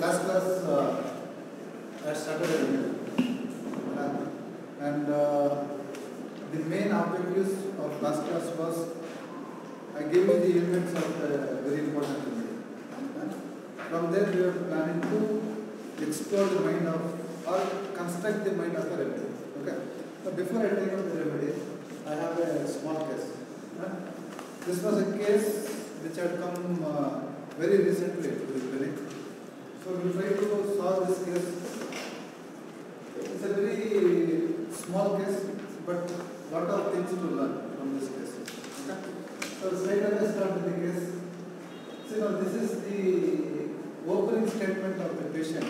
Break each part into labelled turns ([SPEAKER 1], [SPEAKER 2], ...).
[SPEAKER 1] Last class uh, I started and uh, the main objectives of last class was I gave you the elements of the very important. Uh, from there we are planning to explore the mind of or construct the mind of a remedy. Okay. So before I take up the remedy, I have a small case. This was a case which had come uh, very recently to the clinic. So we try to solve this case. It's a very small case, but lot of things to learn from this case. Okay? So straight away start with the case. So now this is the opening statement of the patient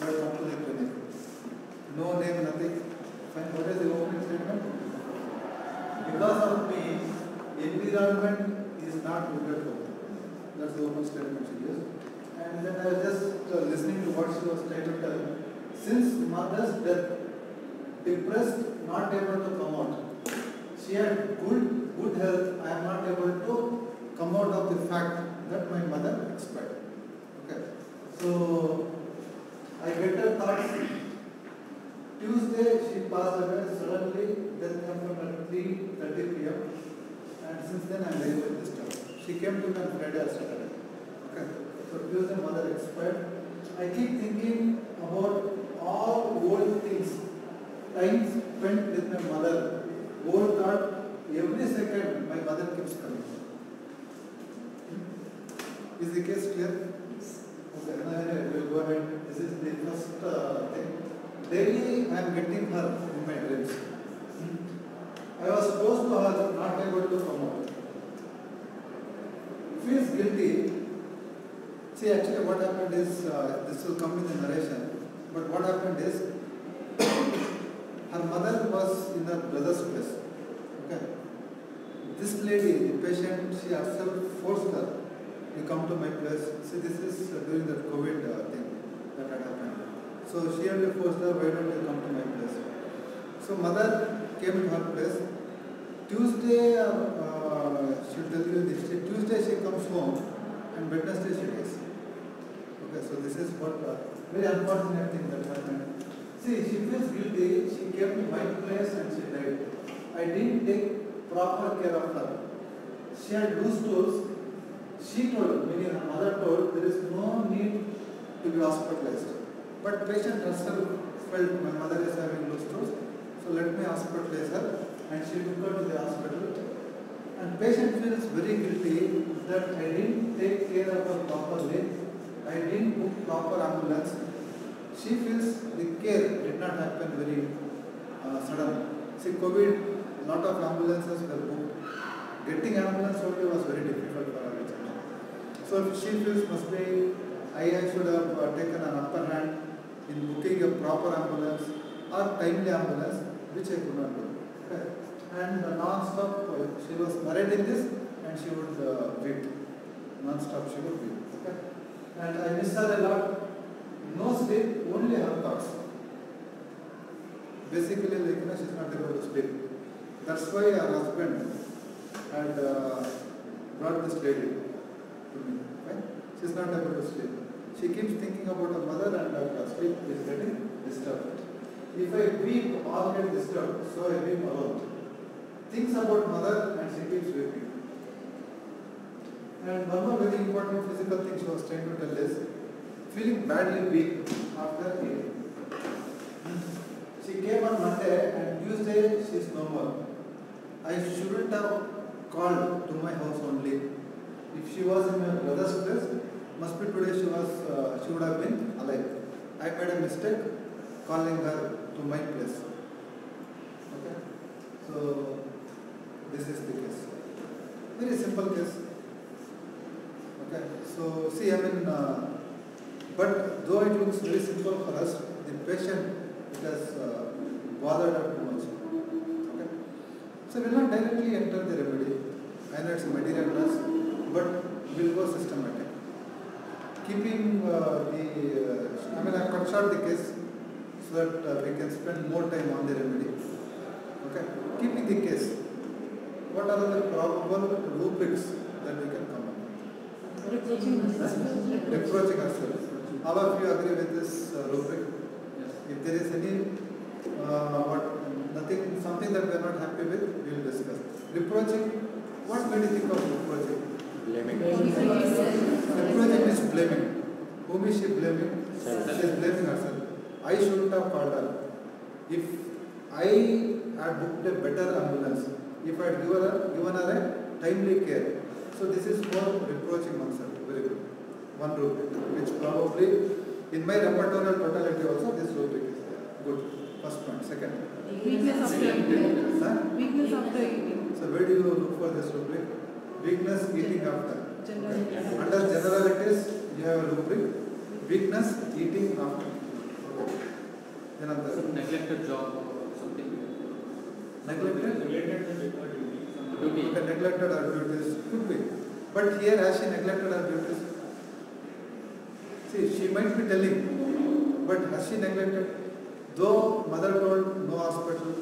[SPEAKER 1] come to the clinic. No name, nothing. Fine. What is the opening statement? Because of me, environment is not good at home. That's the open statement. And then I was just uh, listening to what she was trying to tell. Since mother's death, depressed, not able to come out. She had good, good health. I am not able to come out of the fact that my mother expired. Okay. So I get her thoughts. Tuesday she passed away suddenly. Came from at 3:30 p.m. And since then I am very disturbed. She came to me on Friday or Saturday. Okay. So Tuesday mother expired. I keep thinking about all old things. Time spent with my mother. Old thought. Every second my mother keeps coming. Hmm? Is the case clear? Okay. I will go ahead. This is the first uh, thing. Daily I am getting her in my dreams. Hmm? I was close to her, not been able to come out. Feels guilty. See, actually, what happened is uh, this will come in the narration. But what happened is her mother was in her brother's place. Okay. This lady, the patient, she herself forced her to come to my place. See, this is uh, during the COVID uh, thing that had happened. So she had forced her, why don't you come to my place? So mother came to her place. Tuesday, uh, you this. Tuesday she comes home and Wednesday she dies. Okay, so this is what uh, very unfortunate thing that happened. See, she feels guilty. She came to my place and she died. I didn't take proper care of her. She had loose stools. She told, meaning her mother told, there is no need to be hospitalized. But patient herself felt my mother is having loose stools, so let me hospitalize her. And she took her to the hospital. And patient feels very guilty that I didn't take care of her properly. I didn't book proper ambulance. She feels the care did not happen very uh, sudden. See, COVID, lot of ambulances were booked. Getting ambulance only was very difficult for her. So she feels must be, I should have uh, taken an upper hand in booking a proper ambulance or timely ambulance, which I could not do. And non-stop, she was narrating this and she would uh, weep. Non-stop she would weep. Okay. And I miss her a lot. No sleep, only her thoughts. Basically, like, you know, she's not able to sleep. That's why her husband had uh, brought this lady to me. Right? She's not able to sleep. She keeps thinking about her mother and her sleep is getting disturbed. If I weep, all get disturbed, so I weep alone. Thinks about mother and she keeps weeping. And one more very important physical thing she was trying to tell is feeling badly weak after eating. She came on Monday and Tuesday she is no more. I shouldn't have called to my house only. If she was in my brother's place, must be today she was uh, she would have been alive. I made a mistake calling her to my place. Okay? So this is the case. Very simple case. Okay, so see, I mean, uh, but though it looks very simple for us, the patient it has uh, bothered her too much. Okay, so we'll not directly enter the remedy. I know it's material nurse, but we'll go systematic. Keeping uh, the, uh, I mean, I cut short the case so that uh, we can spend more time on the remedy. Okay, keeping the case. What are the probable rubrics that we can come up with? Reproaching ourselves. All of you agree with this uh, rubric? If there is any, uh, what, nothing, something that we are not happy with, we will discuss. Reproaching, what made you think of reproaching?
[SPEAKER 2] Blaming.
[SPEAKER 1] Reproaching is blaming. Whom is she blaming?
[SPEAKER 2] Self.
[SPEAKER 1] She is blaming herself. I shouldn't have called her. If I had booked a better ambulance, if I had given her, given her a timely care. So this is for reproaching oneself. Very good. One rubric, which probably in my repertorial totality also this rubric is there. Good. First point. Second.
[SPEAKER 3] Weakness after eating.
[SPEAKER 1] Huh?
[SPEAKER 3] Weakness after eating.
[SPEAKER 1] So where do you look for this rubric? Weakness eating after.
[SPEAKER 3] General.
[SPEAKER 1] Under generalities, you have a rubric. Weakness eating after. Okay.
[SPEAKER 4] Neglected job.
[SPEAKER 1] Neglected?
[SPEAKER 4] Duty.
[SPEAKER 1] Okay, neglected her duties could be. But here has she neglected her duties? See, she might be telling, but has she neglected? Though mother told no hospital,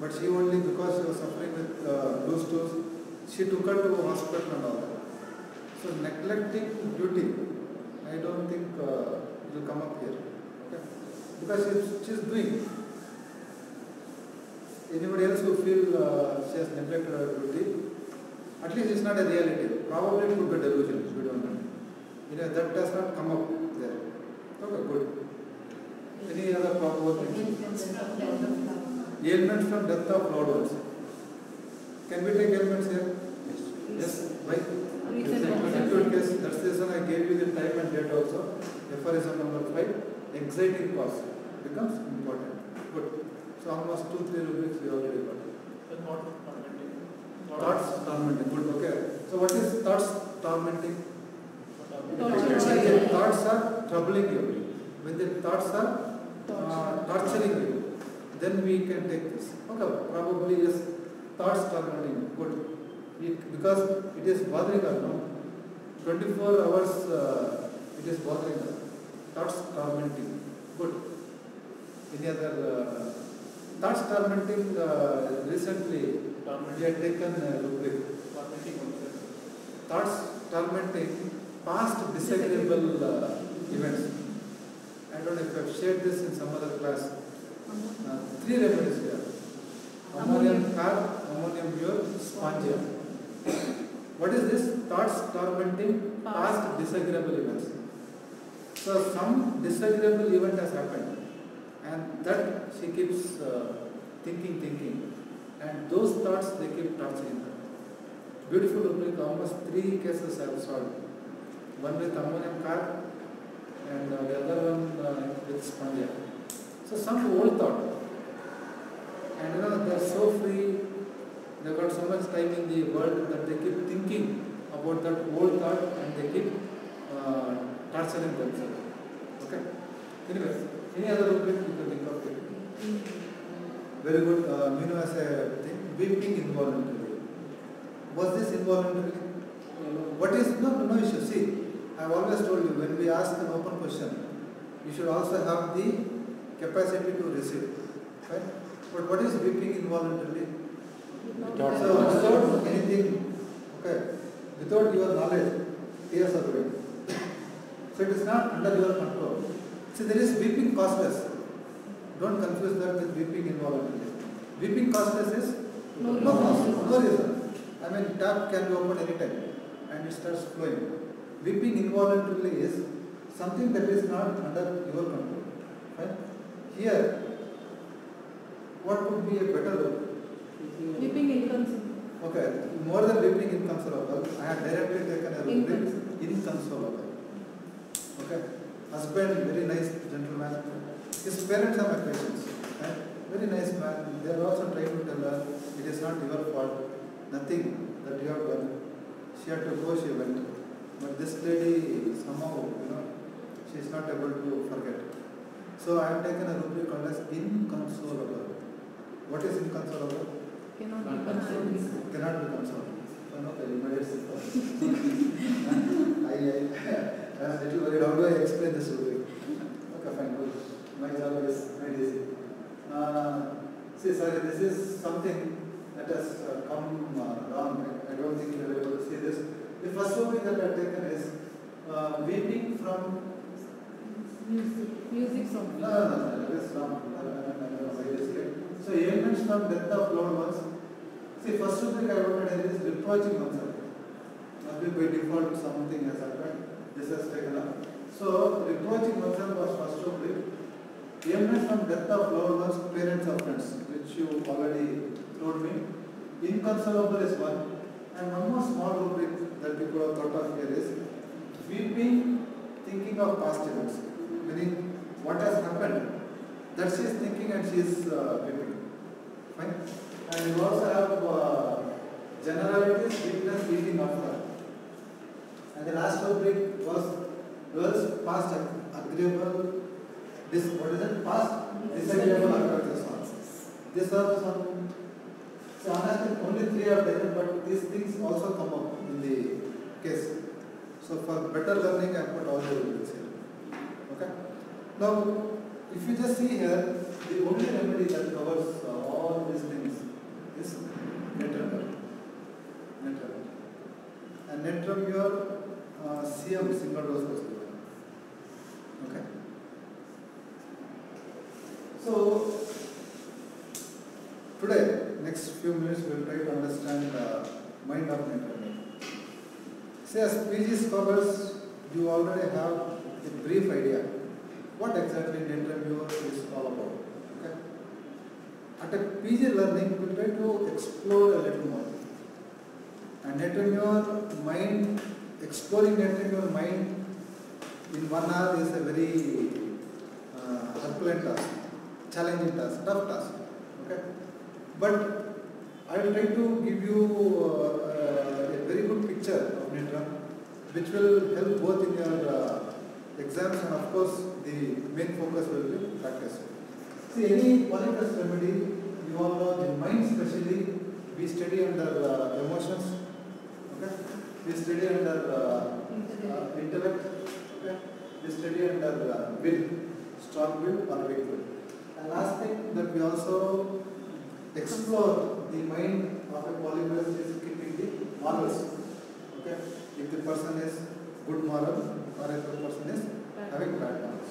[SPEAKER 1] but she only because she was suffering with uh, loose stools, she took her to hospital and all that. So neglecting duty, I don't think uh, it will come up here. Okay? Because she's, she's doing. Anybody else who feel uh, she has neglected her duty, at least it's not a reality. Probably it could be delusion, we don't know. You know, that does not come up there. Okay, good. Any other things? Ailments from death of loved ones. Can we take ailments here? Yes. Why? Acute case, that's the reason I gave you the time and date also. Aphorism number five, exciting cause becomes important. Good. So almost two, three rubrics we already got. Thoughts tormenting, good, okay. So what is thoughts tormenting? The thoughts are troubling you, when the thoughts are uh, torturing you, then we can take this. Okay, probably yes, thoughts tormenting, good. It, because it is bothering us, no? 24 hours uh, it is bothering us. Thoughts tormenting, good. Any other uh, thoughts tormenting? Uh, recently, we had taken a rubric. Thoughts tormenting past disagreeable uh, events. I don't know if I've shared this in some other class. Uh, three remedies here. Ammonium carb, ammonium mur, spongia. What is this? Thoughts tormenting past disagreeable events. So some disagreeable event has happened and that she keeps uh, thinking, thinking and those thoughts they keep torturing her. Beautiful rubric, almost three cases I have solved. One with ammonium carb and uh, the other one uh, with spongia. So some old thought. And you know, they're so free, they've got so much time in the world that they keep thinking about that old thought and they keep uh, torturing themselves. Okay? Anyway, any other rubric you can think of? It? Very good. Uh, Minu has a thing, weeping involuntarily. Was this involuntary? What is, no, no, issue. See, I have always told you, when we ask an open question, you should also have the capacity to receive. Right? But what is weeping involuntarily?
[SPEAKER 2] Without
[SPEAKER 1] So without anything, okay, without your knowledge, tears are flowing. So it is not under your control. See, there is weeping causeless. Don't confuse that with weeping involuntarily. Weeping causeless is
[SPEAKER 3] No
[SPEAKER 1] no
[SPEAKER 3] reason.
[SPEAKER 1] no reason. I mean, tap can be opened anytime and it starts flowing. Weeping involuntarily is something that is not under your control. Right? Here, what would be a better word?
[SPEAKER 3] Weeping inconsolable.
[SPEAKER 1] Okay, more than weeping inconsolable, I have directly taken a rubric
[SPEAKER 3] inconsolable.
[SPEAKER 1] Okay, husband, very nice gentleman. His parents are my patients. Right? Very nice man. They are also trying to tell her it is not your fault, nothing that you have done. She had to go, she went. But this lady somehow, you know, she is not able to forget. So I have taken a rubric called as inconsolable. What is inconsolable?
[SPEAKER 3] Cannot be consoled.
[SPEAKER 1] cannot be consoled. One of the immediate I, I, I was little worried, how do I explain this? Okay, fine, good. My job is very easy. Uh, see, sorry, this is something that has uh, come uh, wrong. I, don't think you are able to see this. The first rubric that I have taken is uh, weeping from
[SPEAKER 3] Music, music
[SPEAKER 1] no,
[SPEAKER 3] song.
[SPEAKER 1] no, no, it is from I don't know, I don't know why it is here. So ailments from death of loved ones. See, first rubric I wrote it is reproaching oneself. Maybe by default something has happened. This has taken up. So reproaching oneself was first rubric. Ailments from death of loved ones, parents or friends, which you already told me. Inconsolable is one. And one more small rubric that people have thought of here is weeping, thinking of past events. Meaning what has happened, that she is thinking and she is uh, weeping. Fine. And you also have uh, generalities, weakness, eating after. And the last rubric was girls past agreeable, this what is it? Past disagreeable occurrences. These are some. So honestly, only three are there, but these things also come up in the case. So for better learning, I put all the rubrics here. Okay. Now, if you just see here, the only remedy that covers uh, all these things is Natrum mur. Netremur. And Natrum mur, uh, CM single dose was given. Okay. So today, next few minutes, we will try to understand the mind of Natrum mur. See, as PG scholars, you already have a brief idea what exactly Natrum mur is all about. Okay? At a PG learning, we will try to explore a little more. And Natrum mur mind, exploring Natrum mur mind in one hour is a very uh, task, challenging task, tough task. Okay? But I will try to give you uh, uh, a very good picture of Natrum, which will help both in your uh, exams and of course the main focus will be practice. See, any polychrest remedy, you all know the mind specially, we study under uh, emotions, okay? We study under uh, uh, intellect, We study under uh, will, strong will or weak will. And last thing that we also explore the mind of a polychrest is keeping the morals, okay? If the person is good moral or if the person is having bad morals.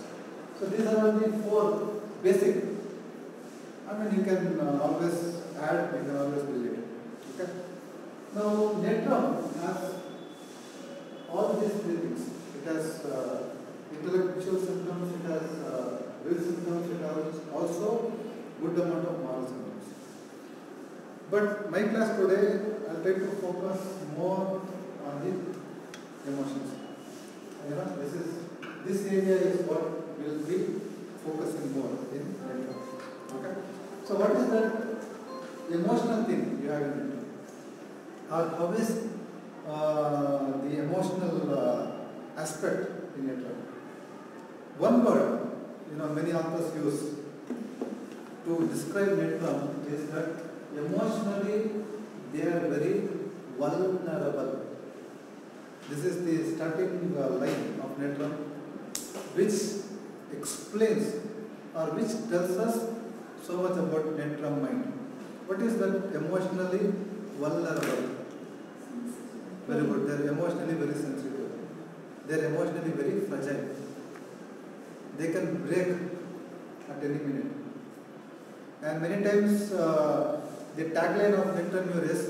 [SPEAKER 1] So these are the four basic. I mean, you can uh, always add, you can always delete. Okay. Now, Natrum has all these three things. It has uh, intellectual symptoms, it has uh, will symptoms, it has also good amount of moral symptoms. But my class today, I'll try to focus more on the emotions. You know, this is this area is what will be focusing more in Natrum. Okay. So what is that emotional thing you have in it? How, how is uh, the emotional uh, aspect in it? One word, you know, many authors use to describe Natrum is that emotionally they are very vulnerable. This is the starting uh, line of Natrum, which explains or which tells us so much about Natrum mind. What is that emotionally vulnerable? Very good. They are emotionally very sensitive. They are emotionally very fragile. They can break at any minute. And many times uh, the tagline of Natrum mur is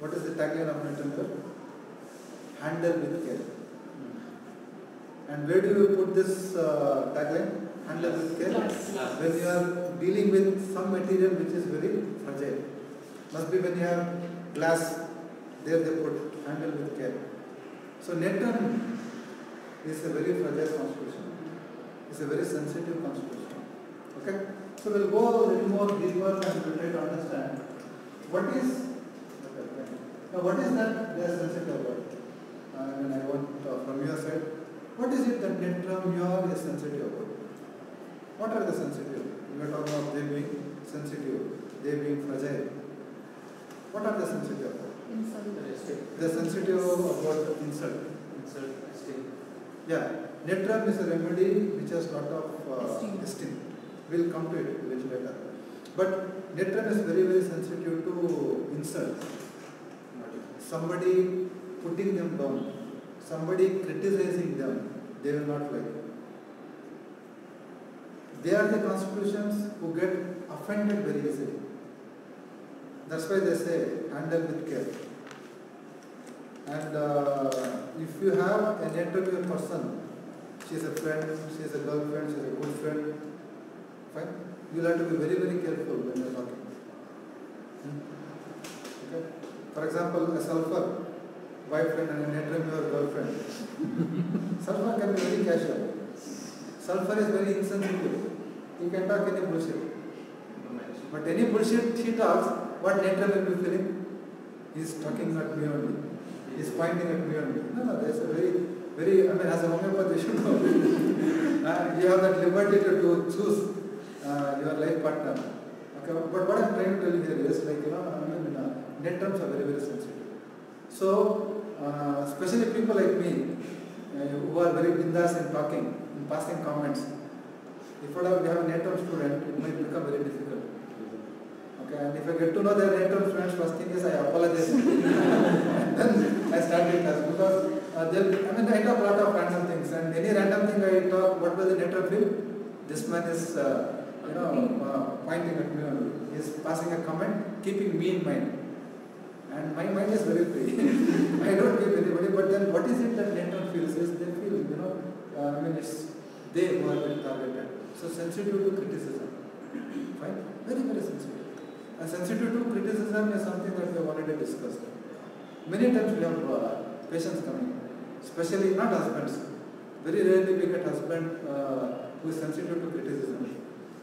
[SPEAKER 1] what is the tagline of Natrum mur? Handle with care. And where do you put this uh, tagline? Handle with care.
[SPEAKER 3] Glass.
[SPEAKER 1] When you are dealing with some material which is very fragile. Must be when you have glass, there they put handle with care. So Natrum is a very fragile constitution. It's a very sensitive constitution. Okay? So we'll go a little more deeper and we'll try to understand what is okay, okay. now what is that they are sensitive about? I mean I want uh, from your side, what is it that Natrum mur is sensitive about? What are the sensitive? We are talking about they being sensitive, they being fragile. What are the sensitive about?
[SPEAKER 3] Insult.
[SPEAKER 1] They are sensitive about insult.
[SPEAKER 4] Insult, sting.
[SPEAKER 1] Yeah, Natrum is a remedy which has lot of uh,
[SPEAKER 3] Esteem.
[SPEAKER 1] We'll come to it a little later. But Natrum is very very sensitive to insults. Somebody putting them down, somebody criticizing them, they will not like. They are the constitutions who get offended very easily. That's why they say handle with care. And uh, if you have an interview person, she's a friend, she's a girlfriend, she's a good friend, fine. You'll have to be very, very careful when you're talking. Hmm? Okay? For example, a sulfur boyfriend and an interviewer girlfriend. sulfur can be very casual. Sulfur is very insensitive. He can talk any bullshit. But any bullshit she talks, what later will be feeling? He's talking at me only. He's pointing at me only. No, no, there's a very, very, I mean, as a homeopath, you should know. uh, you have that liberty to, to choose uh, your life partner. Okay, but what I'm trying to tell you here is, like, you know, I mean, uh, net terms are very, very sensitive. So, uh, especially people like me, uh, who are very bindas in talking, in passing comments, if we have a net term student, it might become very difficult. Okay, and if I get to know their term students, first thing is I apologize. then I start the class because uh, I mean, I talk a lot of random things, and any random thing I talk, what will the net term feel? This man is, uh, you know, uh, pointing at me. He is passing a comment, keeping me in mind. And my mind is very free. I don't give anybody, but then what is it that net term feels is they feel, you know, uh, I mean, it's they who are being targeted. So sensitive to criticism. Fine? Very, very sensitive. And sensitive to criticism is something that we have already discussed. Many times we have uh, patients coming, especially not husbands. Very rarely we get husband uh, who is sensitive to criticism.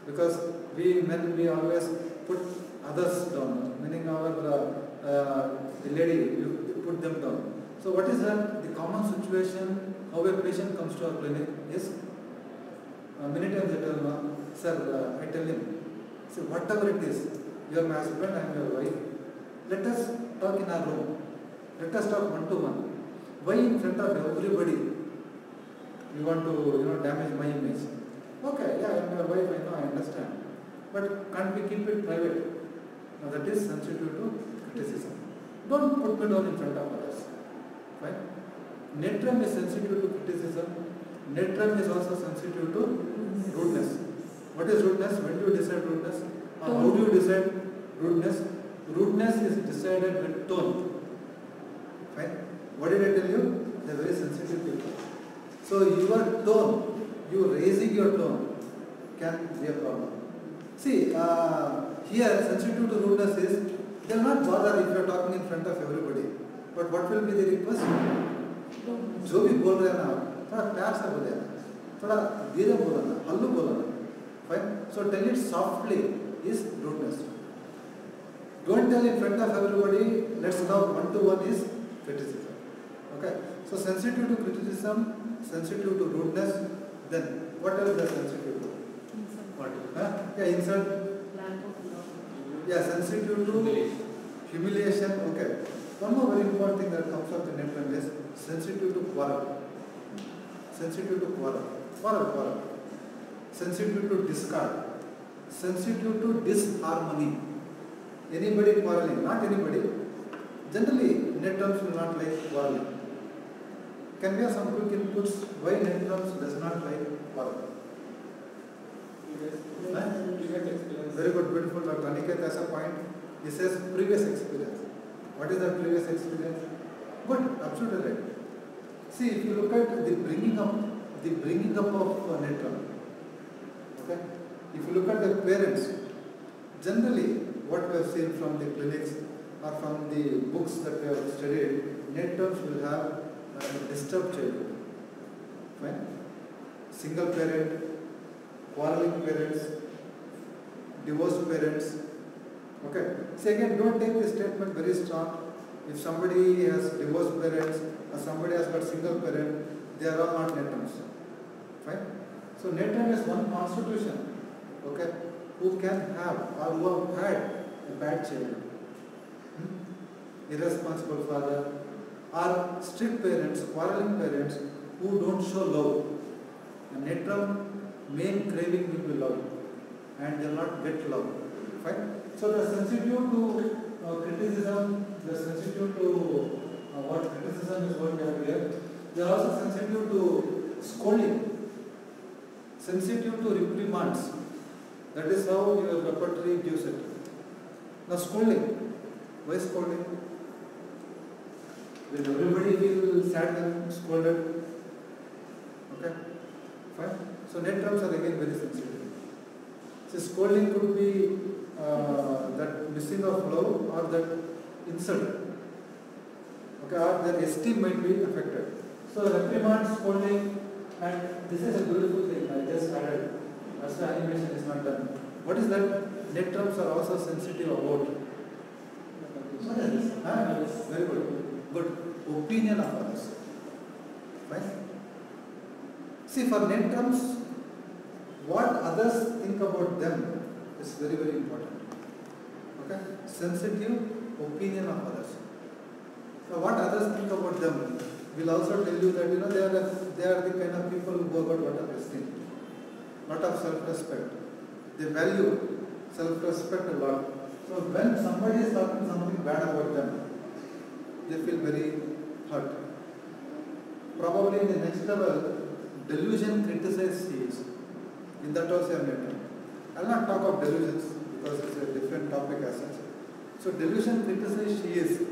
[SPEAKER 1] Because we men, we always put others down, meaning our, uh, uh, the lady, you put them down. So what is that? The common situation, how a patient comes to our clinic is, uh, many times they tell, me, sir, uh, I tell him, see, whatever it is, you are my husband, am your wife, let us talk in our room. Let us talk one to one. Why in front of everybody you want to, you know, damage my image? Okay, yeah, I am your wife, I know, I understand. But can't we keep it private? Now that is sensitive to criticism. Don't put me down in front of others. Right? Natrum is sensitive to criticism. Natrum is also sensitive to rudeness. What is rudeness? When do you decide rudeness? Or how do you decide rudeness? Rudeness is decided with tone. Fine? What did I tell you? They are very sensitive people. So your tone, you raising your tone can be a problem. See, uh, here sensitive to rudeness is they will not bother if you are talking in front of everybody. But what will be the request? जो भी बोल रहे हैं ना थोड़ा प्यार से बोले थोड़ा धीरे बोलना हल्लू बोलना fine so tell it softly is rudeness Don't tell in front of everybody, let's love one to one is criticism. Okay? So sensitive to criticism, sensitive to rudeness, then what else is sensitive to? Insult.
[SPEAKER 4] What?
[SPEAKER 1] Huh? Yeah, insult. Yeah, sensitive to humiliation. Okay. One more very important thing that comes up in Nepal is sensitive to quarrel. Sensitive to quarrel. Quarrel, quarrel. Sensitive to discard. Sensitive to disharmony anybody quarreling not anybody generally net terms will not like quarreling can we have some quick inputs why net terms does not like quarrel Huh? Very good, beautiful. Dr. Aniket has a point. He says previous experience. What is that previous experience? Good, absolutely right. See, if you look at the bringing up, the bringing up of uh, a network, okay? If you look at the parents, generally what we have seen from the clinics or from the books that we have studied, networks will have a disturbed childhood. Fine? Single parent, quarreling parents, divorced parents. Okay. See again, don't take this statement very strong. If somebody has divorced parents or somebody has got single parent, they are all not Natrums. Fine. So net Natrum is one constitution. Okay. Who can have or who have had a bad childhood. Hmm? Irresponsible father or strict parents, quarreling parents who don't show love. A Natrum main craving will be love and they will not get love. Fine? So the sensitive to uh, criticism, the sensitive to uh, what criticism is what we have here. They are also sensitive to scolding, sensitive to reprimands. That is how your repertory gives it. Now scolding. Why scolding? Will everybody feel sad when scolded? Okay, fine. So net terms are again very sensitive. So scolding could be uh, that missing of love or that insult. Okay, or their esteem might be affected. So reprimand, scolding, and this is a beautiful thing I just added. That's why animation is not done. What is that? Net terms are also sensitive about. What is? Ah, yes, very good. Good. Opinion of others. Fine. See, for net terms, what others think about them is very, very important. Okay? Sensitive opinion of others. So what others think about them will also tell you that you know they are they are the kind of people who have got lot of esteem, lot of self-respect. They value self-respect a lot. So when somebody is talking something bad about them, they feel very hurt. Probably in the next level, delusion criticize he. In that also I am later. I will not talk of delusions because it's a different topic as such. So delusion criticize she.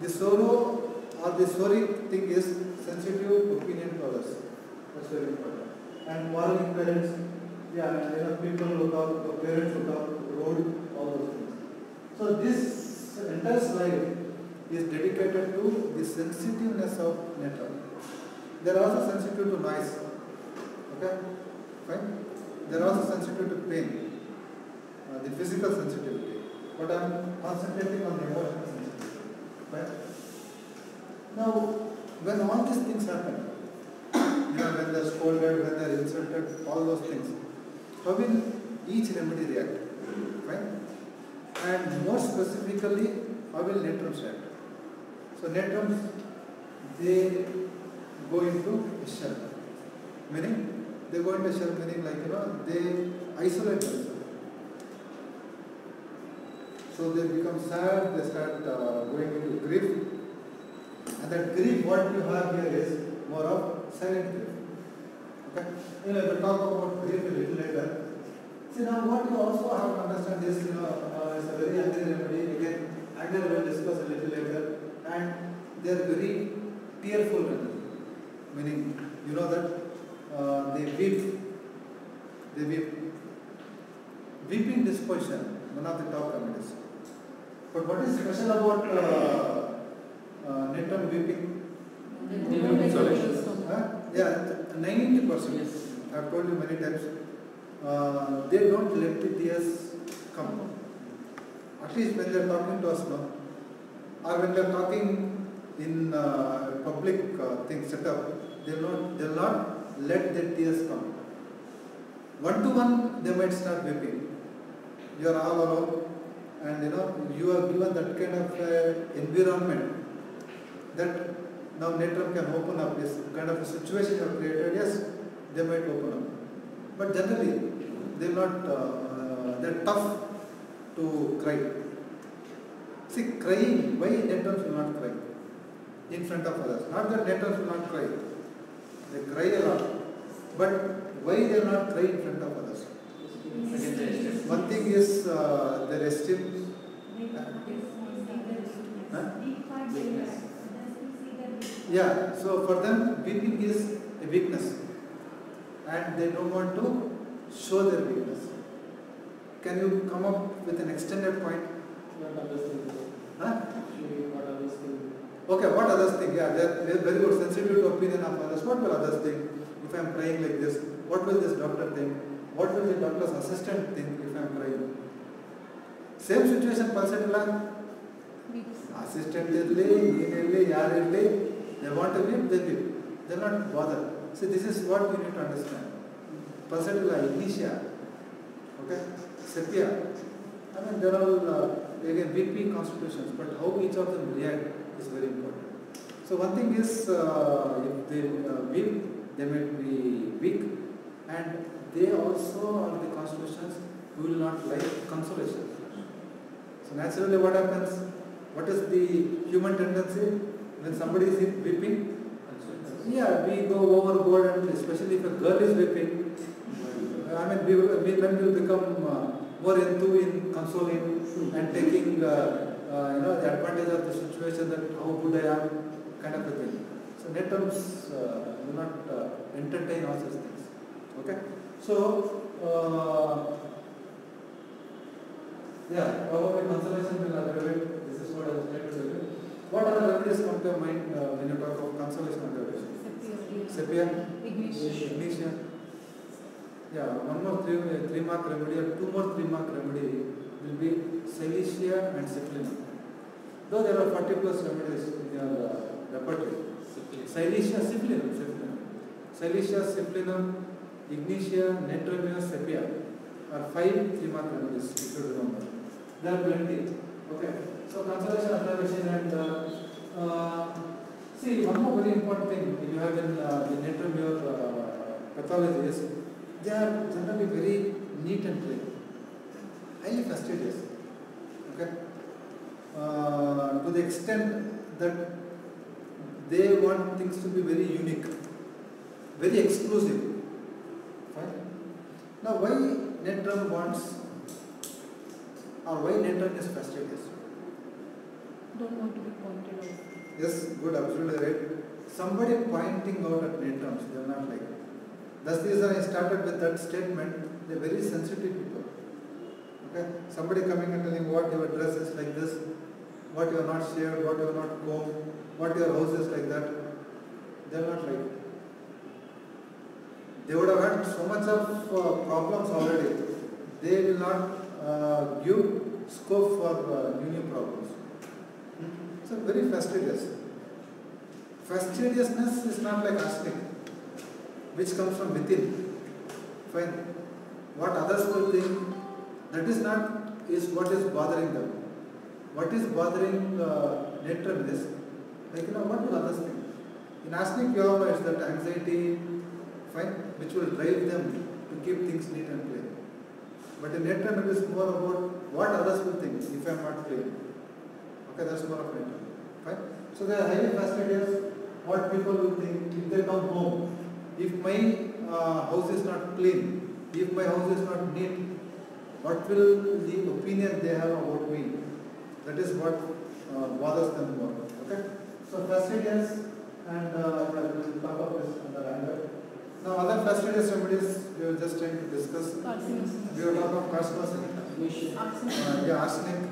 [SPEAKER 1] The sorrow or the sorry thing is sensitive opinion to others. That's very important. And moral parents, yeah, you know, people look out, the parents look out, road, all those things. So this entire slide is dedicated to the sensitiveness of network. They are also sensitive to noise. Okay? Fine? They are also sensitive to pain, uh, the physical sensitivity. But I am concentrating on the emotional sensitivity. Right? Now, when all these things happen, you know, when they are scolded, when they are insulted, all those things, how will each remedy react? Right? And more specifically, how will Natrums react? So Natrums, they go into a shell. Meaning, they go into shell, meaning like, you know, they isolate themselves. So they become sad, they start uh, going into grief. And that grief, what you have here is more of silent grief. Okay? You know, we'll talk about grief a little later. See now what you also have to understand is, you know, uh, it's a very angry remedy. Again, anger we'll discuss a little later. And they are very tearful remedy. Meaning, you know that uh, they weep. They weep. Weeping disposition, one of the top remedies. But what is special about uh, uh, network weeping? Huh? Yeah, ninety percent.
[SPEAKER 4] Yes.
[SPEAKER 1] I have told you many times. Uh, they don't let the tears come. At least when they are talking to us, no, or when they are talking in uh, public uh, thing setup, they will not they will not let the tears come. One to one, they might start weeping. You are all alone, and you know you are given that kind of uh, environment that now network can open up this kind of situation you have created, yes, they might open up. But generally, they are not, uh, uh, they are tough to cry. See, crying, why networks will not cry in front of others? Not that networks will not cry, they cry a lot. But why they are not cry in front of others? One thing is uh, their esteem. Huh? Yeah, so for them weeping is a weakness and they don't want to show their weakness. Can you come up with an extended point? Huh? Okay, what others think? Yeah, they are very good, sensitive to opinion of others. What will others think if I am praying like this? What will this doctor think? What will the doctor's assistant think if I am crying? Same situation, Pulsatilla, assistant ಇರಲಿ ನೀನಿರಲಿ ಯಾರಿರಲಿ they want to weep they weep they not bother see this is what you need to understand ಪಲ್ಸೆಟ್ಟಿಲ್ಲ ಇಗ್ನಿಷಿಯಾ okay ಸೆಪಿಯಾ I mean, there are uh, again BP constitutions, but how each of them react is very important. So one thing is, uh, if they uh, weak, they might be weak, and they also are the constitutions who will not like consolation. So naturally, what happens? What is the human tendency when somebody is weeping? Yeah, we go overboard and especially if a girl is whipping, I mean, we, we men will become uh, more into in consoling and taking, uh, uh, you know, the advantage of the situation that how good I am, kind of a thing. So net terms uh, will not uh, entertain all such things. Okay? So, uh, yeah, probably will aggravate. What I was trying to tell you. What other remedies come to your mind uh, when you talk of consolation aggravation? Sepia,
[SPEAKER 3] Ignition.
[SPEAKER 1] ignition. Yeah, one more three, three mark remedy or two more three mark remedy will be Cilicia and Syphilinum. Though there are 40 plus remedies in your uh, repertoire. Cilicia, Syphilinum, Syphilinum. Cilicia, Syphilinum, Ignitia, Netromia, Sepia are five three mark remedies, if you remember. There are plenty. Okay. So conservation, observation and uh, uh, see one more very important thing you have in uh, the Natrum mur uh, pathology is they are generally very neat and clean, highly fastidious. Okay. Uh, to the extent that they want things to be very unique, very exclusive. Fine. Now, why Natrum wants or why Natrum is fastidious?
[SPEAKER 3] Don't want to be pointed out.
[SPEAKER 1] Yes, good, absolutely right. Somebody pointing out at Natrums, they are not like. Thus, the reason I started with that statement. They are very sensitive people. Okay, somebody coming and telling what your dress is like this, what you are not shaved, what you are not combed, what your house is like that. They are not like. They would have had so much of uh, problems already. They will not uh, give scope for uh, problems. So very fastidious. Fastidiousness is not like arsenic, which comes from within. Fine. What others will think, that is not is what is bothering them. What is bothering uh, nature is, like you know, what will others think? In arsenic, you know that anxiety, fine, which will drive them to keep things neat and clean. But in nature, it is more about what others will think if I am not clean. Okay, that's more of nature. Fine. So they are highly fastidious. What people will think if they come home. If my uh, house is not clean, if my house is not neat, what will the opinion they have about me? That is what uh, bothers them more. Okay. So fastidious and uh, I will talk of this another angle. Now other fastidious remedies we were just trying to discuss.
[SPEAKER 3] Carcinosin.
[SPEAKER 1] We were talking of carcinosin.
[SPEAKER 3] Arsenic.
[SPEAKER 1] Uh, yeah, arsenic,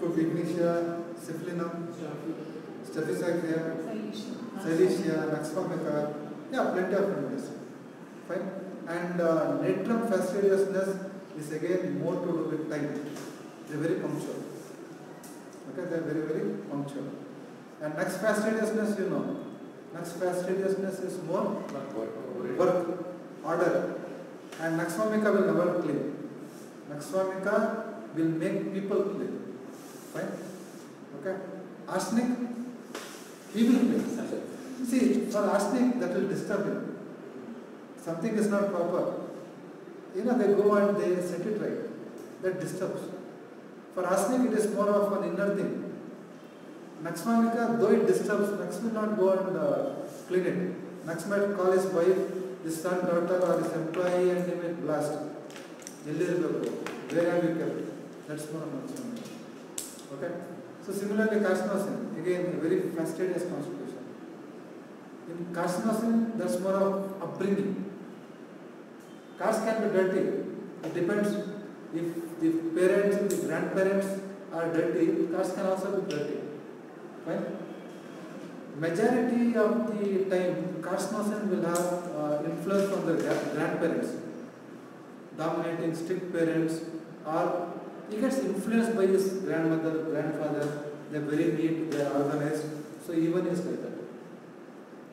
[SPEAKER 1] could be Ignatia, syphilinum, Staphysagria,
[SPEAKER 3] Silicea.
[SPEAKER 1] Cilicia, Nux vomica, yeah, plenty of remedies. Fine. And uh, natrum fastidiousness is again more to do with time. They are very punctual. Okay, they are very, very punctual. And next fastidiousness, you know, next fastidiousness is more work, order. And Nux vomica will never clean. Nux vomica will make people clean. Fine? Okay? Arsenic, he will pay. See, for arsenic, that will disturb him. Something is not proper. You know, they go and they set it right. That disturbs. For arsenic, it is more of an inner thing. Naxmanica, though it disturbs, Nax will not go and uh, clean it. Nax might call his wife, his son, daughter, or his employee and he will blast. Where have you kept? That's more of Naxmanica. Okay? So similarly, carcinosin, again, very fastidious constitution. In carcinosin, that's more of upbringing. Cars can be dirty. It depends if the parents, the grandparents are dirty, cars can also be dirty. Fine? Majority of the time, carcinosin will have uh, influence from the grandparents, dominating strict parents, or he gets influenced by his grandmother, grandfather. They're very neat, they're organized. So even is like that.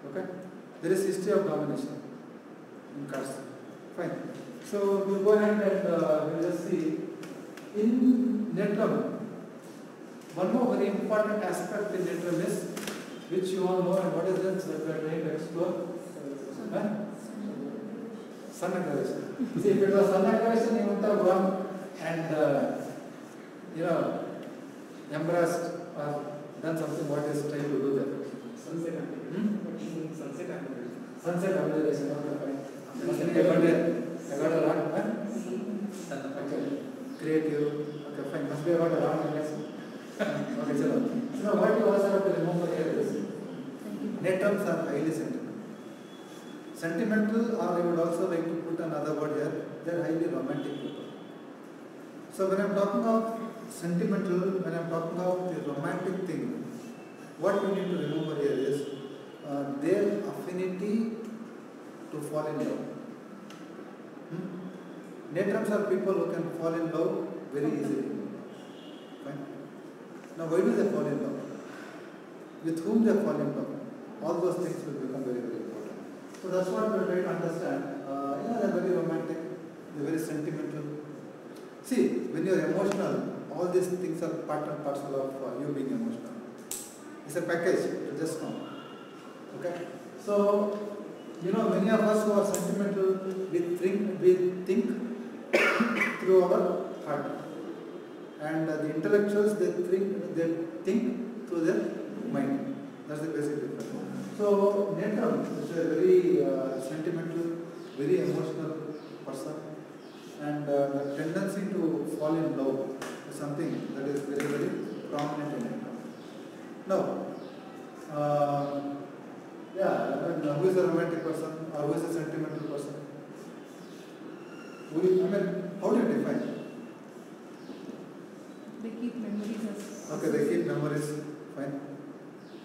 [SPEAKER 1] Okay? There is history of domination in cars. Fine. So we'll go ahead and uh, we'll just see in Natrum. One more very important aspect in Natrum is which you all know and what is it that we are trying to explore? Huh? Sun aggravation. See, if it was sun aggravation, you would have gone and uh, you know embraced or uh, done something what is trying to do there. Hmm?
[SPEAKER 4] Sunset Avenue.
[SPEAKER 1] Sunset Amelioration, uh, okay, fine. Must be able to, I got a lot, huh? Okay, creative, okay, fine, must be about a lot, yes. Okay, chalo. So what you also have to remember here is, net terms are highly sentimental. Sentimental, or I would also like to put another word here, they are highly romantic people. So when I'm talking of sentimental, when I'm talking about the romantic thing, what we need to remember here is uh, their affinity to fall in love. Hmm? Are people who can fall in love very easily. Fine. Now why do they fall in love? With whom they fall in love? All those things will become very, very important. So that's what we're trying to understand. Uh, know, they're very romantic, they're very sentimental. See, when you're emotional, all these things are part and parcel of uh, you being emotional. It's a package, it just come. Okay? So, you know, many of us who are sentimental, we think, we think through our heart. And uh, the intellectuals, they think, they think through their mind. That's the basic difference. So, Natrum is a very uh, sentimental, very emotional person. And uh, the tendency to fall in love is something that is very, very prominent in Natrum. Now, uh, yeah, I mean, uh, who is a romantic person or who is a sentimental person? Who is, I mean, how do you define?
[SPEAKER 3] They keep memories as.
[SPEAKER 1] Okay, they keep memories, fine.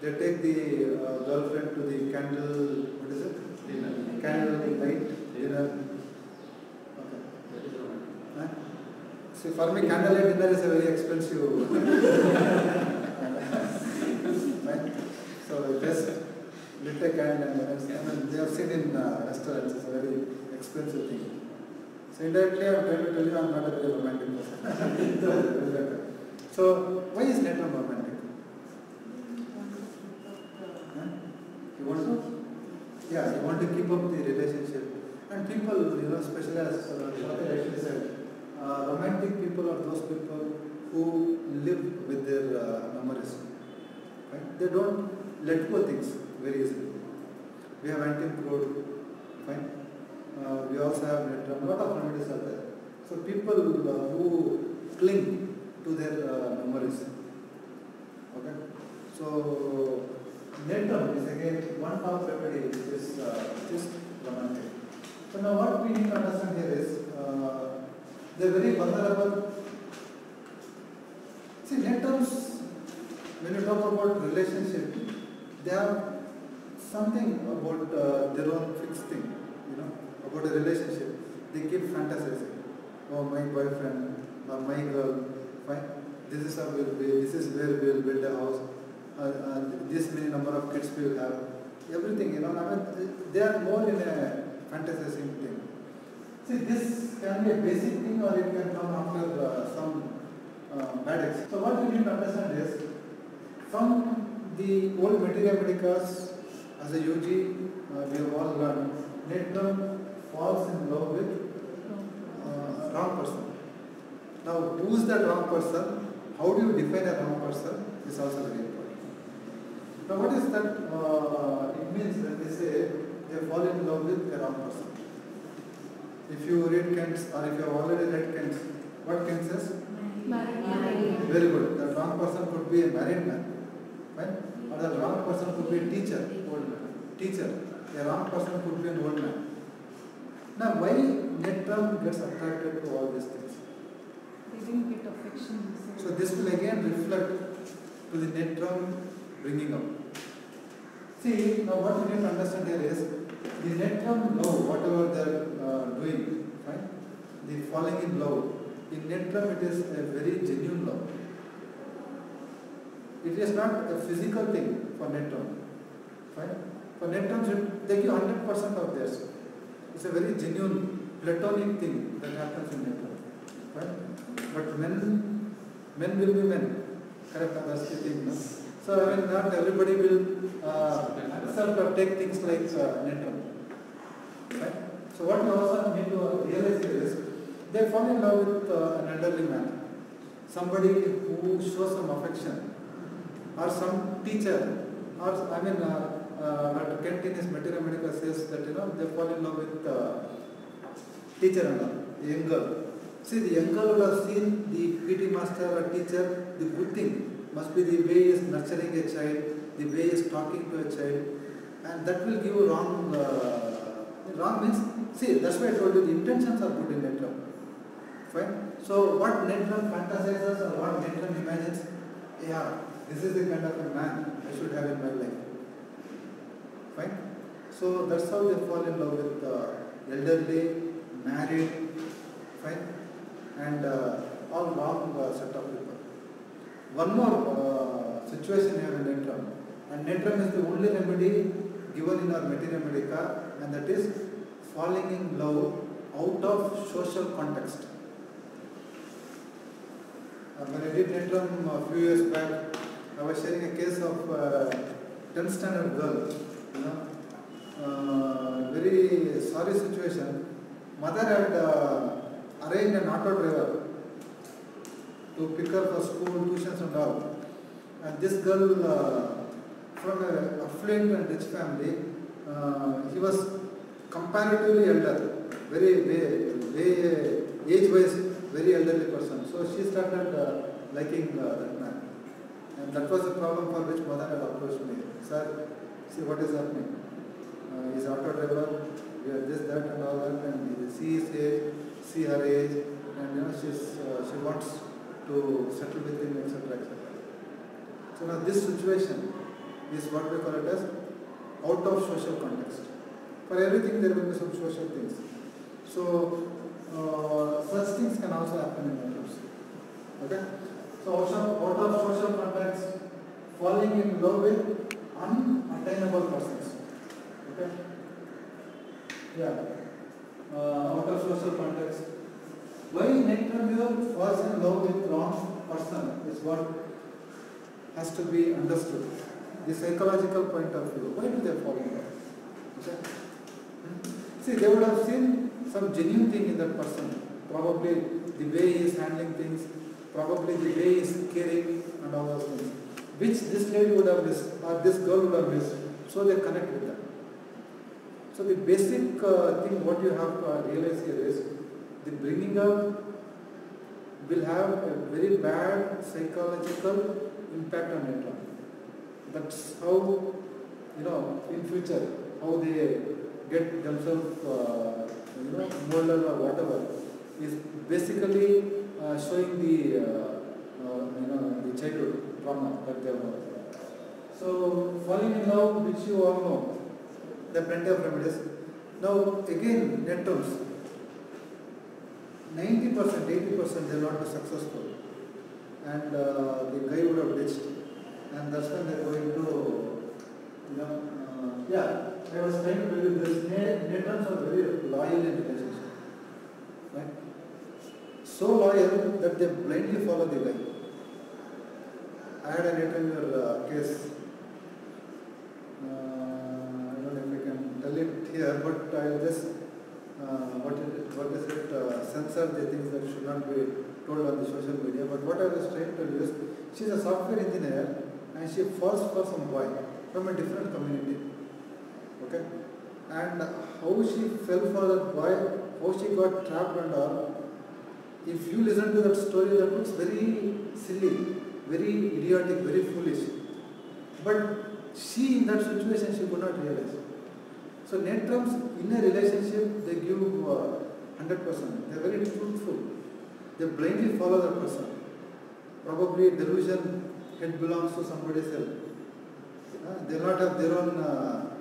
[SPEAKER 1] They take the uh, girlfriend to the candle, what is it?
[SPEAKER 4] Dinner.
[SPEAKER 1] Candle light dinner. Okay.
[SPEAKER 4] That is romantic.
[SPEAKER 1] See, for me, candlelight dinner is a very expensive. So just lit a candle and mean, they have seen in uh, restaurants, it's a very expensive thing. So indirectly, I'm trying to tell you I'm not a very romantic person. so why is Natrum romantic? Huh? You want to? Yeah, you want to keep up the relationship. And people, you know, especially as uh, Shwati actually said, uh, romantic people are those people who live with their uh, memories. Right? They don't let go things very easily. We have Antim crud, fine. Uh, we also have Natrum, lot of remedies are there. So people uh, who cling to their uh, memories. Okay? So Natrum is again one top remedy is uh, just romantic. So now what we need to understand here is uh, they're very vulnerable. See, Natrums, when you talk about relationship, they have something about uh, their own fixed thing, you know, about a relationship. They keep fantasizing. Oh, my boyfriend or my girl, fine. This is how we'll be. This is where we'll build a house. Uh, uh, this many number of kids we will have. Everything, you know. I mean, they are more in a fantasizing thing. See, this can be a basic thing or it can come after uh, some uh, bad ex- So what we need to understand is, from the old materia medicas, as a UG, uh, we have all learned, Natrum falls in love with uh, wrong person. Now, who is that wrong person? How do you define a wrong person? Is also very important. Now, what is that? Uh, it means when they say they fall in love with a wrong person. If you read Kent's or if you have already read Kent's, what Kent says?
[SPEAKER 3] Married.
[SPEAKER 1] Very good. The wrong person could be a married man, right? Or the wrong person could be a teacher, old man. Teacher. A wrong person could be an old man. Now, why Natrum gets attracted to all these things?
[SPEAKER 3] They didn't get affection.
[SPEAKER 1] So this will again reflect to the Natrum bringing up. See, now what we need to understand here is the Natrum know whatever they're uh, doing, right? The falling in love. In Natrum, it is a very genuine love. It is not a physical thing for Natrum, right? For Natrum, they give 100% of theirs. It's a very genuine, platonic thing that happens in Natrum, right? But men, men will be men. Correct? The thing. No? So I mean, not everybody will uh, accept take things like uh, Natrum. Right? So what also need to realize is, they fall in love with uh, an elderly man, somebody who shows some affection, or some teacher, or I mean, uh, uh, Dr. Kent in his materia medica says that you know they fall in love with uh, teacher and all, young girl. See, the young girl would have seen the PT master or teacher, the good thing must be the way is nurturing a child, the way is talking to a child, and that will give wrong. Uh, wrong means, see, that's why I told you the intentions are good in Natrum. Fine. So, what Natrum fantasizes or what Natrum imagines, yeah, this is the kind of a man I should have in my life. Fine. So that's how they fall in love with uh, elderly, married, fine, and uh, all wrong uh, set of people. One more uh, situation here in Natrum, and Natrum is the only remedy given in our Materia Medica, and that is falling in love out of social context. Uh, when I did Natrum a few years back, I was sharing a case of uh, 10th standard girl, you know, uh, very sorry situation. Mother had uh, arranged an auto driver to pick her for school, tuitions and all. And this girl uh, from an affluent and rich family, uh, he was comparatively elder, very, very, very age-wise, very elderly person. So she started uh, liking uh, that man. And that was the problem for which mother had approached me. Sir, see what is happening. Uh, he's auto driver, we are this, that and all that and see his age, see her age and you know she's, uh, she wants to settle with him etc. etc. So now this situation is what we call it as out of social context. For everything there will be some social things. So uh, such things can also happen in Natrums. Okay? So out of, out of social context, falling in love with unattainable persons. Okay? Yeah. Uh, out of social context. Why Natrum mur falls in love with wrong person is what has to be understood. The psychological point of view. Why do they fall in love? Okay? Hmm? See, they would have seen some genuine thing in that person. Probably the way he is handling things, probably the way he is caring and all those things. Which this lady would have missed or this girl would have missed. So they connect with that. So the basic uh, thing what you have to uh, realize here is the bringing up will have a very bad psychological impact on Natrum. That's how you know in future how they get themselves uh, you know molded or whatever is basically uh, showing the uh, uh, you know the childhood trauma that they have. So falling in love, which you all know, are plenty of remedies. Now again, Natrums, 90%, 80% they will not successful. And uh, the guy would have ditched. And that's when they're going to, you know, uh, yeah, I was trying to tell you this, net, Natrums are very loyal in relationship. Right? So loyal that they blindly follow the guy. I had an interviewer uh, case uh, I don't know if I can tell it here, but I'll just, what is it, what is it, uh, censor the things that should not be told on the social media. But what I was trying to you is, she's a software engineer and she falls for some boy from a different community. Okay? And how she fell for that boy, how she got trapped and all, if you listen to that story, that looks very silly, very idiotic, very foolish. But she in that situation she could not realize. So Natrums in a relationship they give uh, 100%. They are very truthful. They blindly follow that person. Probably delusion it belongs to somebody else. Uh, they not have their own uh,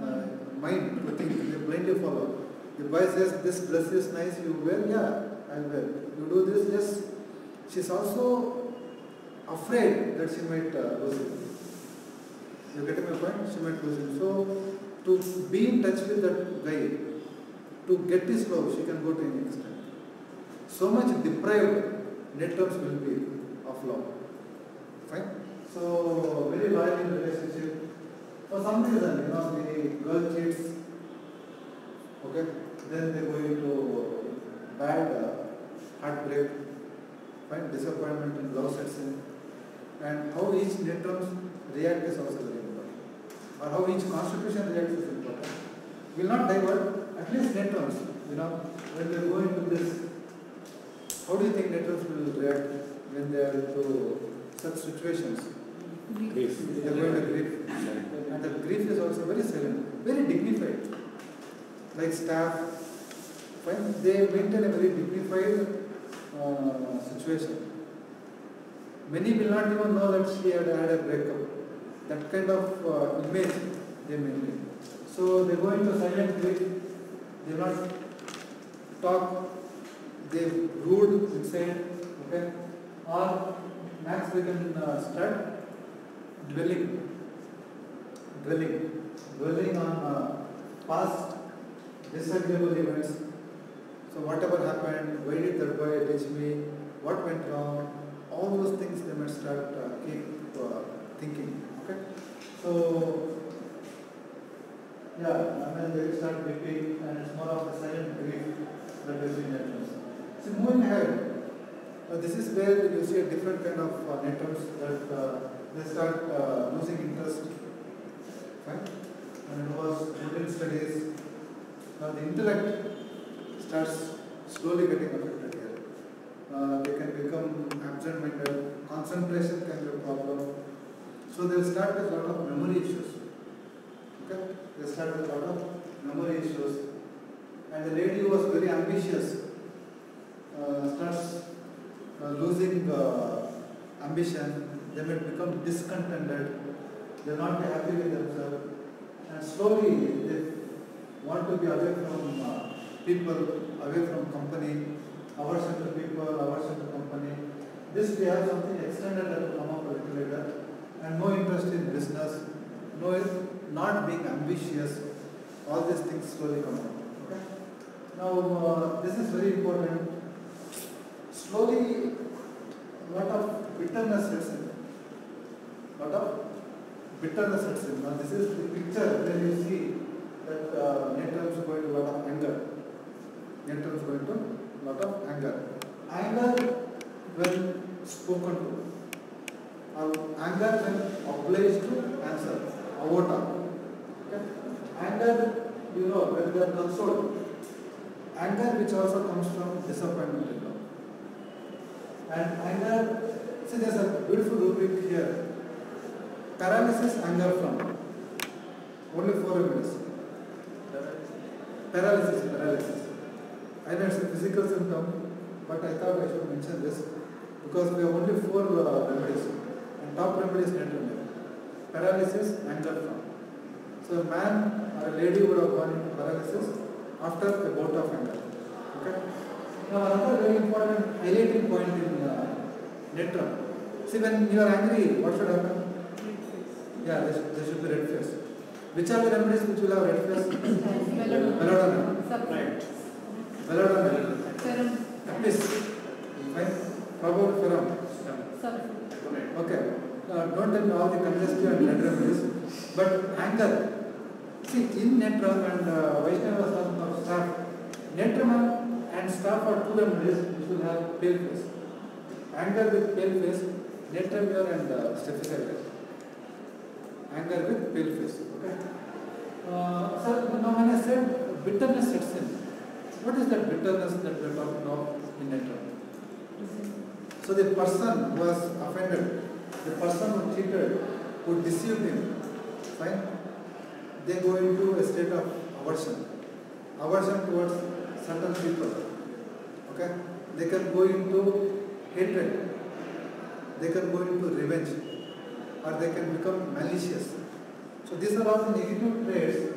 [SPEAKER 1] uh, mind to think. They blindly follow. The boy says this dress is nice, you wear, yeah, I'll wear. You do this, yes. She's also afraid that she might uh, lose him. You get my point? She might lose him. So, to be in touch with that guy, to get his love, she can go to any extent. So much deprived Natrums will be of love. Fine? So, very loyal in relationship. For some reason, you know, the girl cheats, okay, then they go into bad uh, heartbreak, fine, disappointment in love sets in, and how each Natrums react is also. Or how each constitution reacts is important. We will not divert, at least Natrums, you know, when they go into this, how do you think Natrums will react when they are into such situations?
[SPEAKER 3] Grief.
[SPEAKER 1] They are going to grief. And the grief is also very silent, very dignified. Like Staph, when they maintain a very dignified uh, situation. Many will not even know that she had had a breakup. That kind of uh, image they maintain. So they go into silent grief, they not talk, they rude inside, okay? Or max we can uh, start dwelling, dwelling, dwelling on uh, past disagreeable events. So whatever happened, why did that boy ditch me, what went wrong, all those things they might start uh, keep uh, thinking. Okay, so yeah, I mean they will start weeping, and it's more of a silent grief that is in entrance. So moving ahead, uh, this is where you see a different kind of uh, Natrums that uh, they start uh, losing interest. Right? And it was children studies. Now the intellect starts slowly getting affected here. Uh, they can become absent-minded, concentration can be a problem. So they'll start with a lot of memory issues. Okay? They start with a lot of memory issues. And the lady who was very ambitious uh, starts uh, losing uh, ambition. They may become discontented. They'll not happy with themselves. And slowly they want to be away from uh, people, away from company, aversion to people, aversion to company. This we have something extended that will come up a little later. And no interest in business, no not being ambitious. All these things slowly come. Okay? Now uh, this is very important. Slowly, lot of bitterness sets in. Lot of bitterness sets in. Now this is the picture where you see that uh, Natrum's going to lot of anger. Natrum's going to lot of anger. Anger when spoken to. Or anger when obliged to answer. Avota. Okay? Anger, you know, when they are consoled. Anger which also comes from disappointment. And anger, see there's a beautiful rubric here. Paralysis, anger from. Only four minutes. Paralysis, paralysis. I know it's a physical symptom, but I thought I should mention this because we have only four uh, remedies. And top remedy is natural Paralysis, anger from. So a man or a lady would have gone into paralysis after a bout of anger. Okay? Now another very important highlighting point in uh, Natrum. See when you are angry, what should happen? Yeah, there should, there should be red face. Which are the remedies which will have red face? Belladonna.
[SPEAKER 3] Right.
[SPEAKER 1] Belladonna.
[SPEAKER 3] Serum.
[SPEAKER 1] Please. Fine. Probably serum.
[SPEAKER 3] Sulfur.
[SPEAKER 1] Okay. Uh, don't tell me all the congestive and blood remedies. But anger. See, in Natrum and uh, Vaishnava staff, Natrum and Staph are two remedies which will have pale face. Anger with pale face, Natrum mur and uh, Staphysagria. Anger with pale face. Okay. Uh, sir, now when I said bitterness in, what is that bitterness that we are talking of in Natrum? So the person who was offended, the person who cheated, who deceived him, fine, they go into a state of aversion. Aversion towards certain people. Okay? They can go into hatred. They can go into revenge. Or they can become malicious. So these are all the negative traits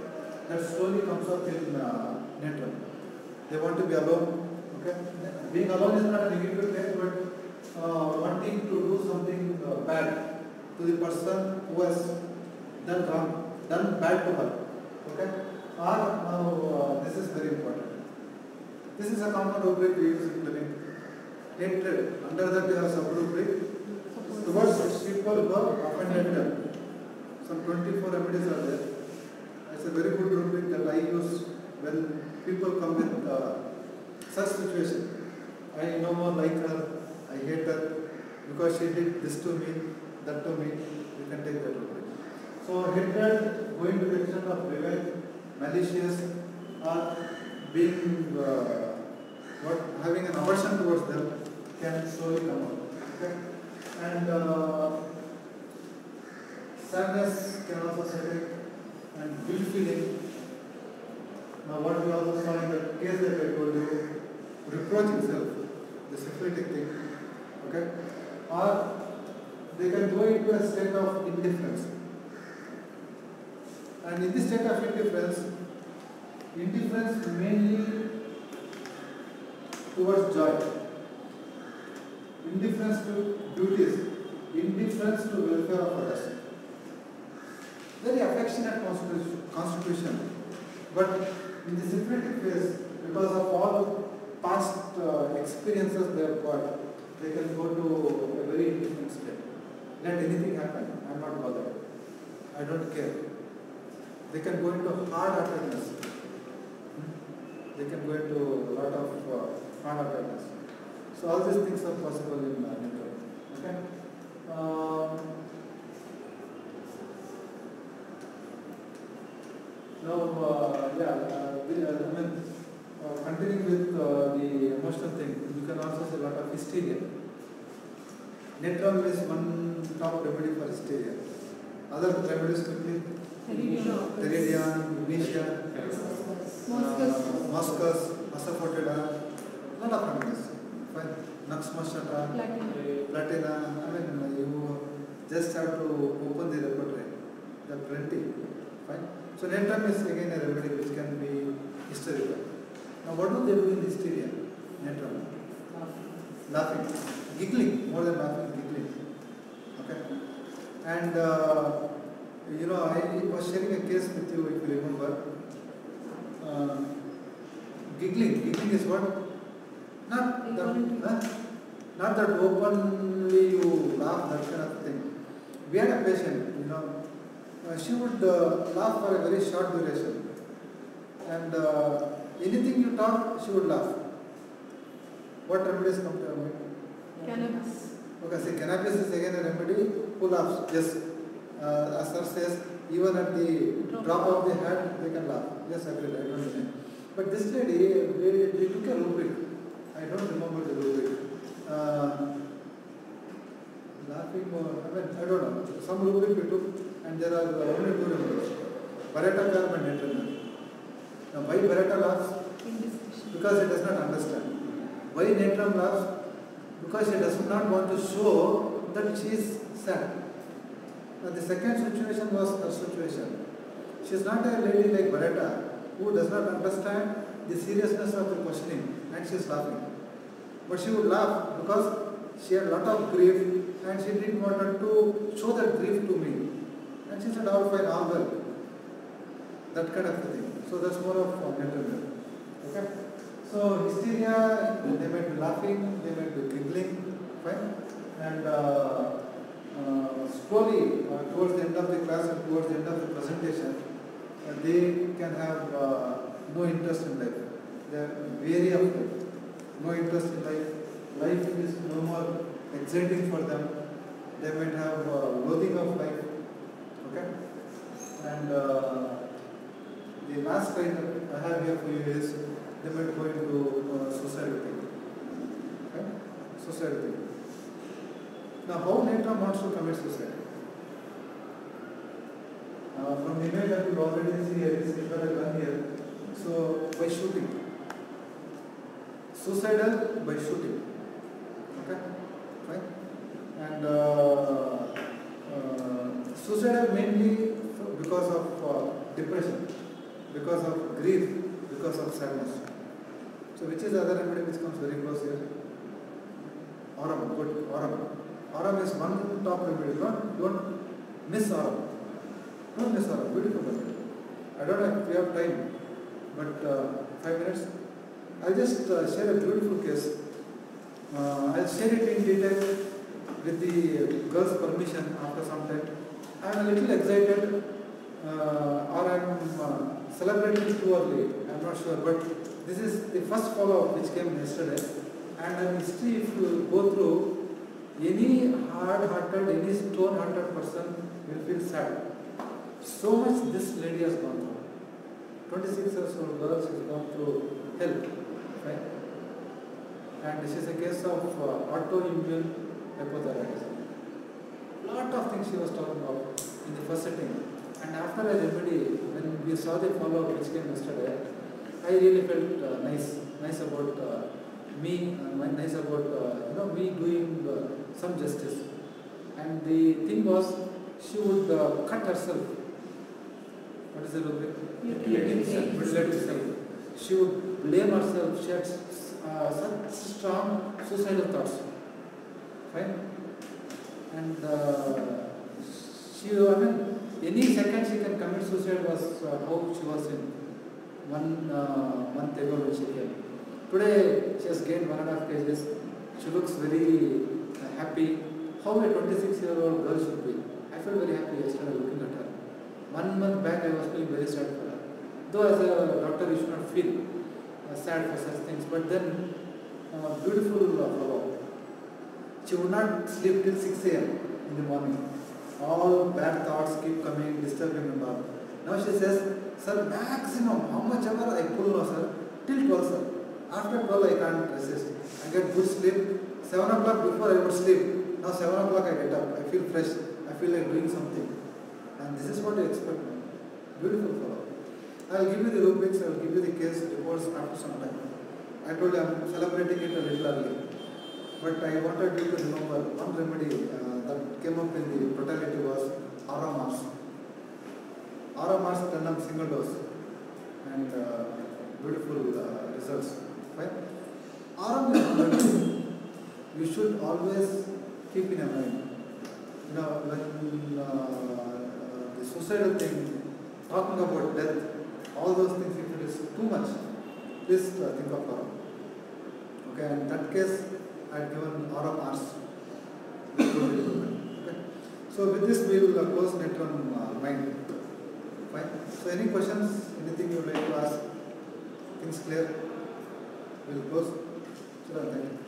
[SPEAKER 1] that slowly comes up in uh, Natrum. They want to be alone. Okay? Being alone is not a negative trait, but wanting to do something uh, bad to the person who has done wrong, done bad to her. Okay? Or now uh, this is very important. This is a common rubric we use in living. Hatred. Under that there is a rubric towards people who offended them. Some 24 remedies are there. It's a very good rubric that I use when people come with uh, such situation. I no more like her, I hate her because she did this to me, that to me. You can take that rubric. So hatred going to the extent of revenge, malicious, or being uh, what having an aversion towards them can slowly come out. Okay? And uh, sadness can also set in, and guilt feeling. Now, what we also saw in the case that I told you, reproach itself, the syphilitic thing, okay? Or they can go into a state of indifference. And in this state of indifference, indifference mainly towards joy, indifference to duties, indifference to welfare of others. Very affectionate constitution, but in the syphilitic phase, because of all past uh, experiences they have got, they can go to a very indifferent state. Let anything happen, I am not bothered. I don't care. They can go into hard-heartedness. They can go into a lot of uh, hard-heartedness. So all these things are possible in uh. Okay. Um, now, uh, yeah, uh, uh, I mean, uh, continuing with uh, the emotional thing, you can also see a lot of hysteria. Natrum is one top remedy for hysteria. Other remedies quickly,
[SPEAKER 3] Theridion.
[SPEAKER 1] Theridion, Ignatia,
[SPEAKER 3] Moschus.
[SPEAKER 1] Moschus, Asafoetida, lot of remedies. Fine. Nux
[SPEAKER 3] moschata,
[SPEAKER 1] Platina, I mean, you just have to open the repertoire. Are plenty. Fine. So Natrum is again a remedy which can be hysterical. Now what do they do in hysteria? Netram. Laughing. Giggling, more than laughing, giggling. Okay. And uh, you know, I was sharing a case with you if you remember. Uh, giggling. Giggling is what? Not that, huh? not that openly you laugh, that kind of thing. We had a patient, you know, uh, she would uh, laugh for a very short duration. And uh, anything you talk, she would laugh. What remedies come to your mind?
[SPEAKER 3] Cannabis.
[SPEAKER 1] Okay, see, cannabis is again a remedy. Who laughs? Yes. Uh, as sir says, even at the
[SPEAKER 3] Drop.
[SPEAKER 1] drop of the hat, they can laugh. Yes, agreed. I don't know. But this lady, they, they took a rubric. I don't remember the rubric. Uh, laughing or, I mean, I don't know. Some rubric we took, and there are only two remedies. Baryta carb and Natrum mur. Now, why Baryta laughs? Because it does not understand. Why Natrum laughs? Because she does not want to show that she is sad. Now the second situation was her situation. She is not a lady like Baryta who does not understand the seriousness of the questioning and she is laughing. But she would laugh because she had a lot of grief and she didn't want to show that grief to me. And she said, all fine, all well. That kind of thing. So that's more of uh, mental health. Okay? So hysteria, they might be laughing, they might be giggling, fine. And uh, uh, slowly, uh, towards the end of the class and towards the end of the presentation, uh, they can have uh, no interest in life. They are weary of life. No interest in life. Life is no more exciting for them. They might have loathing of life. Okay? And the last that I have here for you is they might go into uh? Suicidal thing. Now, how Natrum wants to commit suicide? Uh, from the image that you already see here, is got a gun here. So, by shooting. Suicidal by shooting. Okay? Fine? And uh, uh, suicidal mainly because of uh, depression, because of grief, because of sadness. So which is the other remedy which comes very close here? Aurum, good, aurum. Aurum is one top remedy. Don't, don't miss aurum. Don't miss aurum. Beautiful remedy. I don't know if have time, but uh, five minutes. I'll just uh, share a beautiful case. Uh, I'll share it in detail with the girl's permission after some time. I'm a little excited or I'm uh, celebrating too early, I'm not sure, but this is the first follow-up which came yesterday. And in history, if you go through, any hard-hearted, any stone-hearted person will feel sad. so much this lady has gone through. 26 years old girl, she has gone through hell, right? And this is a case of uh, autoimmune hypothyroidism. Lot of things she was talking about in the first setting. And after a remedy, when we saw the follow-up which came yesterday, I really felt uh, nice, nice about uh, me, and nice about uh, you know me doing uh, some justice. And the thing was, she would uh, cut herself. What is the word?
[SPEAKER 3] Mutilate
[SPEAKER 1] herself. She would blame herself. She had uh, such strong suicidal thoughts. Fine. And uh, she, I mean, any second she can commit suicide was uh, how she was in one uh, month ago when she came. Today she has gained one and a half kgs. She looks very uh, happy. How a 26 year old girl should be. I felt very happy yesterday looking at her. One month back I was feeling very sad for her. Though as a doctor you should not feel uh, sad for such things, but then uh, beautiful uh, She would not sleep till 6 a.m. in the morning. All bad thoughts keep coming, disturbing and all. Now she says, Sir, maximum, how much ever I pull now, sir, till 12, sir. After 12, I can't resist. I get good sleep. 7 o'clock before I would sleep. Now 7 o'clock I get up. I feel fresh. I feel like doing something. And this is what you expect. Beautiful fellow. I will give you the rubrics, I will give you the case reports after some time. I told you I am celebrating it a little early. But I wanted you to remember one remedy uh, that came up in the totality was RMRs. RMRs 10 m single dose and uh, beautiful uh, results. Right? Aurum you should always keep in mind. You know, when uh, the suicidal thing, talking about death, all those things, if it is too much, please uh, think of Aurum. Okay, in that case, Had given RMRs. okay. So with this, we will uh, close net on uh, mind. Fine. So any questions, anything you would like to ask? Things clear? We will close. Sure, thank you.